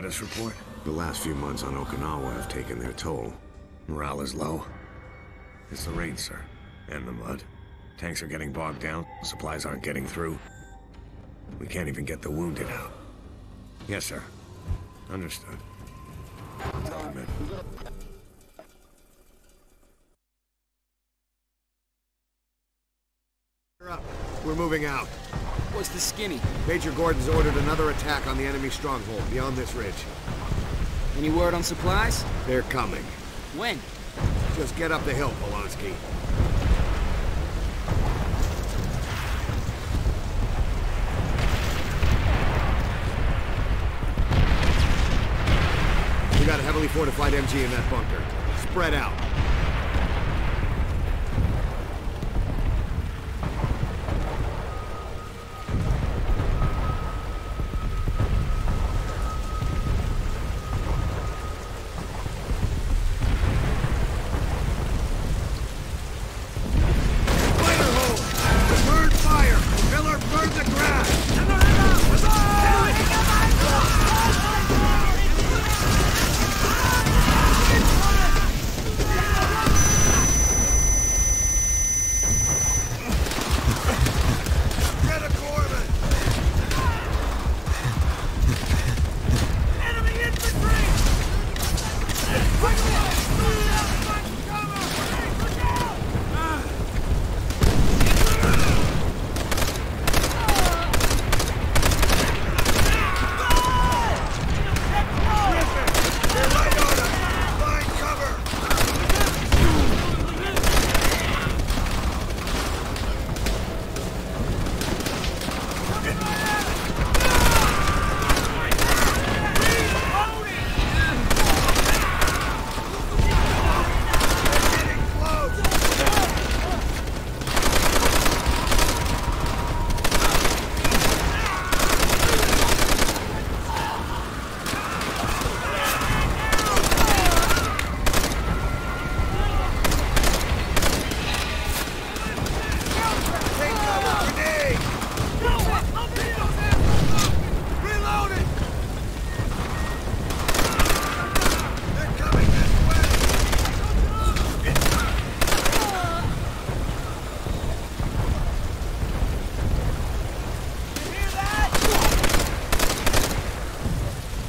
Status report? The last few months on Okinawa have taken their toll. Morale is low. It's the rain, sir. And the mud. Tanks are getting bogged down. Supplies aren't getting through. We can't even get the wounded out. Yes, sir. Understood. I'll tell the men. We're moving out. What's the skinny? Major Gordon's ordered another attack on the enemy stronghold beyond this ridge. Any word on supplies? They're coming. When? Just get up the hill, Polonsky. We got a heavily fortified MG in that bunker. Spread out.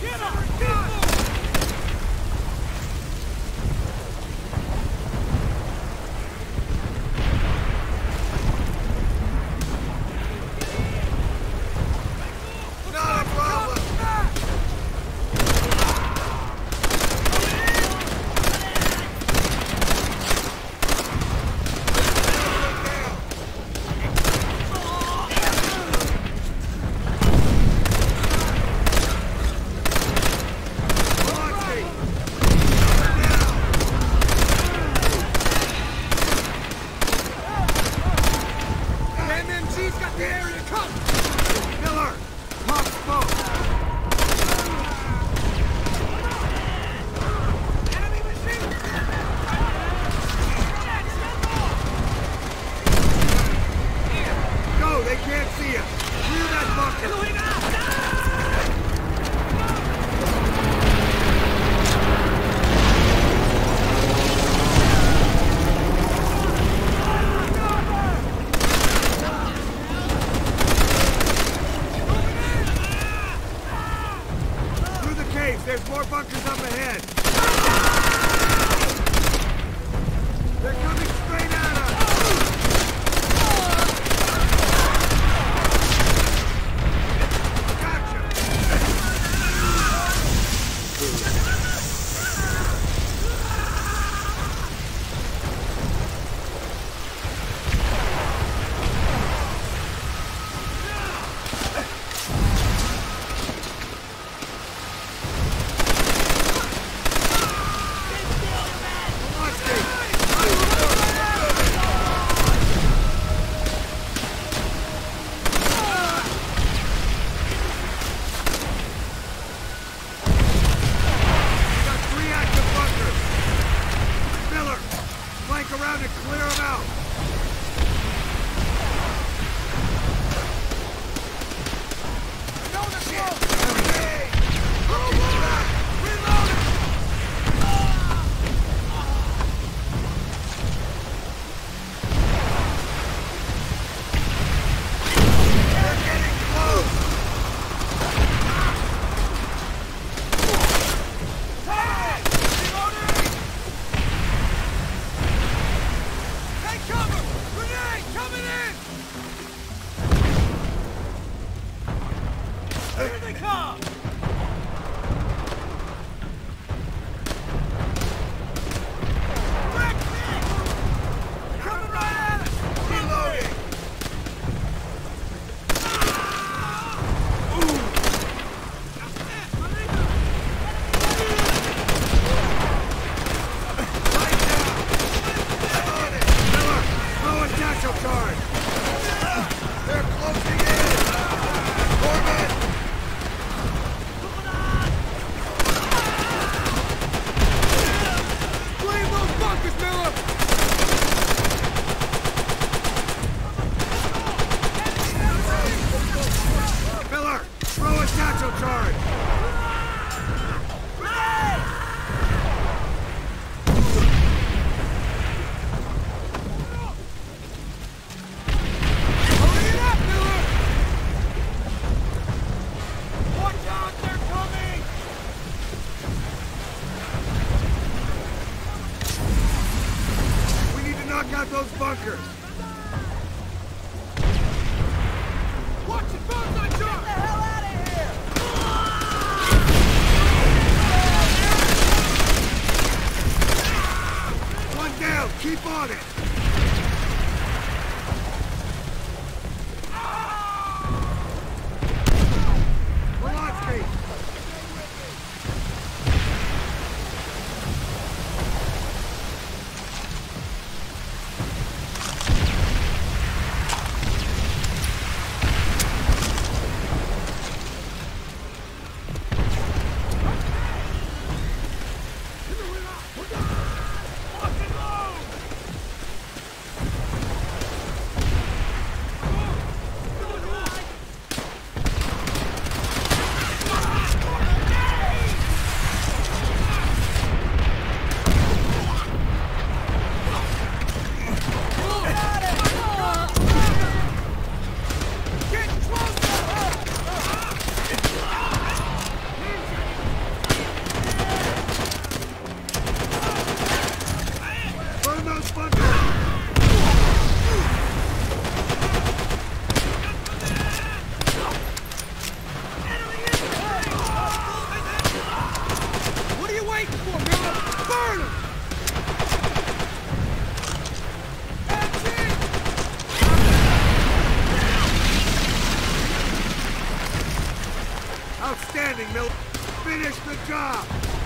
Get up! Not a there's more bunkers up ahead. Outstanding, Mill. Finish the job!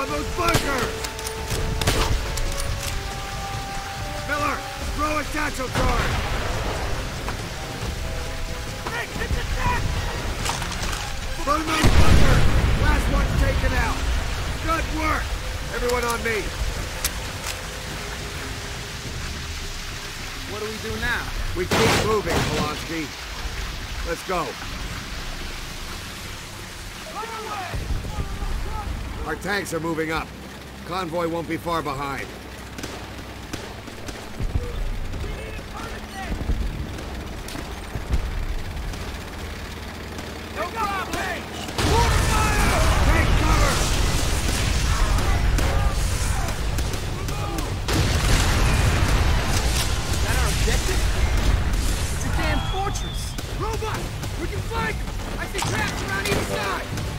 On those bunkers! Miller, throw a satchel charge! Burn those bunkers! Last one's taken out! Good work! Everyone on me! What do we do now? We keep moving, Polonsky. Let's go. Our tanks are moving up. Convoy won't be far behind. Robot! We can flank them! I see traps around each side!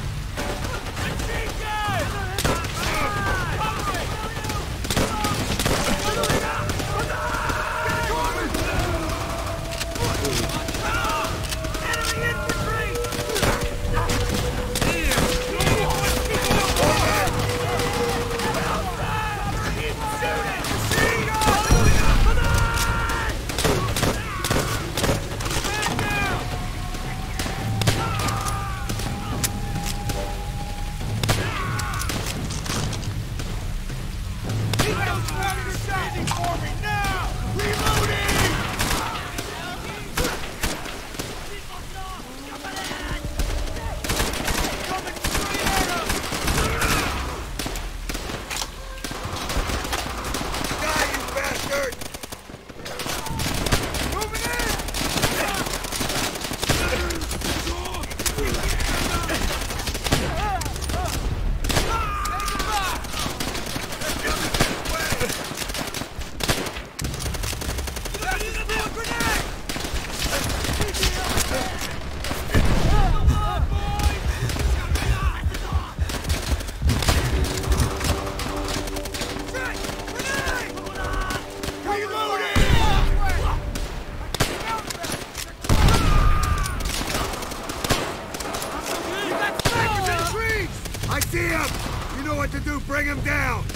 Bring him down!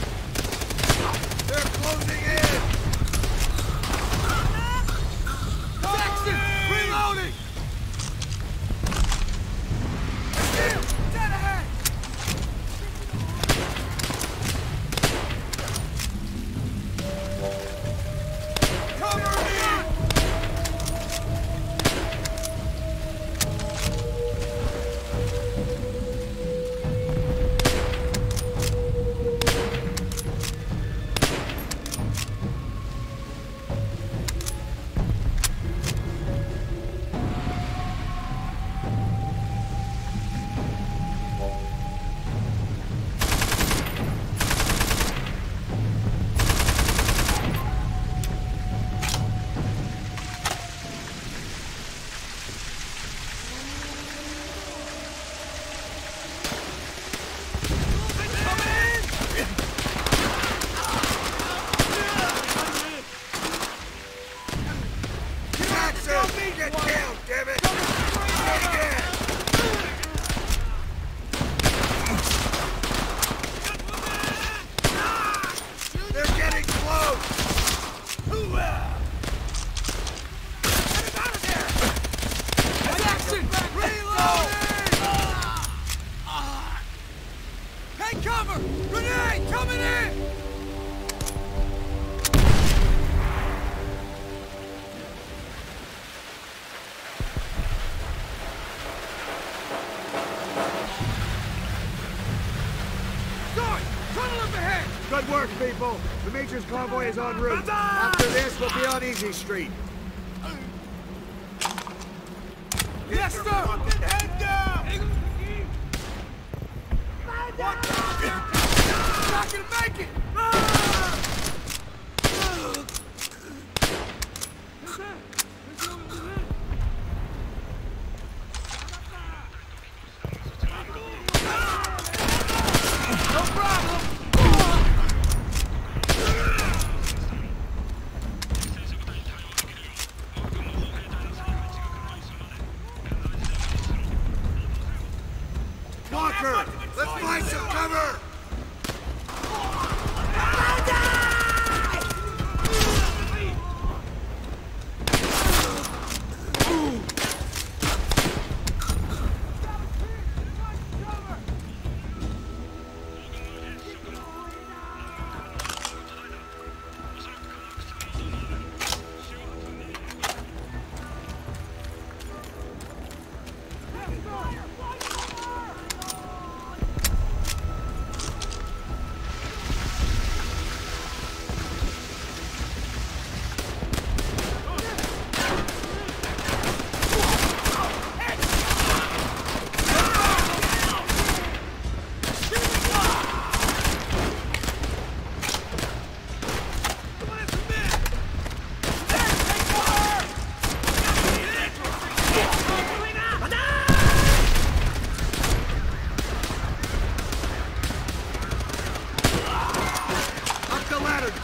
Good work, people. The Major's convoy is en route. After this, we'll be on Easy Street. Yes, sir! Head down! Not gonna make it!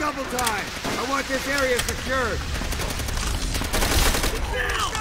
Double time. I want this area secured. positions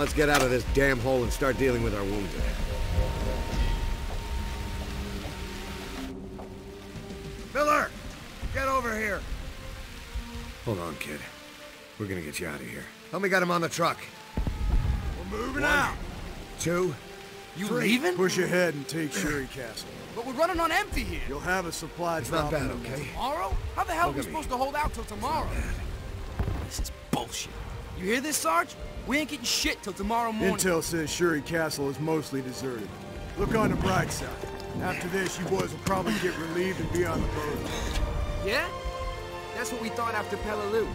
let's get out of this damn hole and start dealing with our wounded. Miller! Get over here! Hold on, kid. We're gonna get you out of here. Help me get him on the truck. We're moving out! Two. You leaving? Push ahead and take Shuri Castle. But we're running on empty here. You'll have a supply It's drop. not bad, okay? Tomorrow? How the hell are Look we at me. supposed to hold out till tomorrow? This is bullshit. You hear this, Sarge? We ain't getting shit till tomorrow morning. Intel says Shuri Castle is mostly deserted. Look on the bright side. After this, you boys will probably get relieved and be on the boat. Yeah? That's what we thought after Peleliu.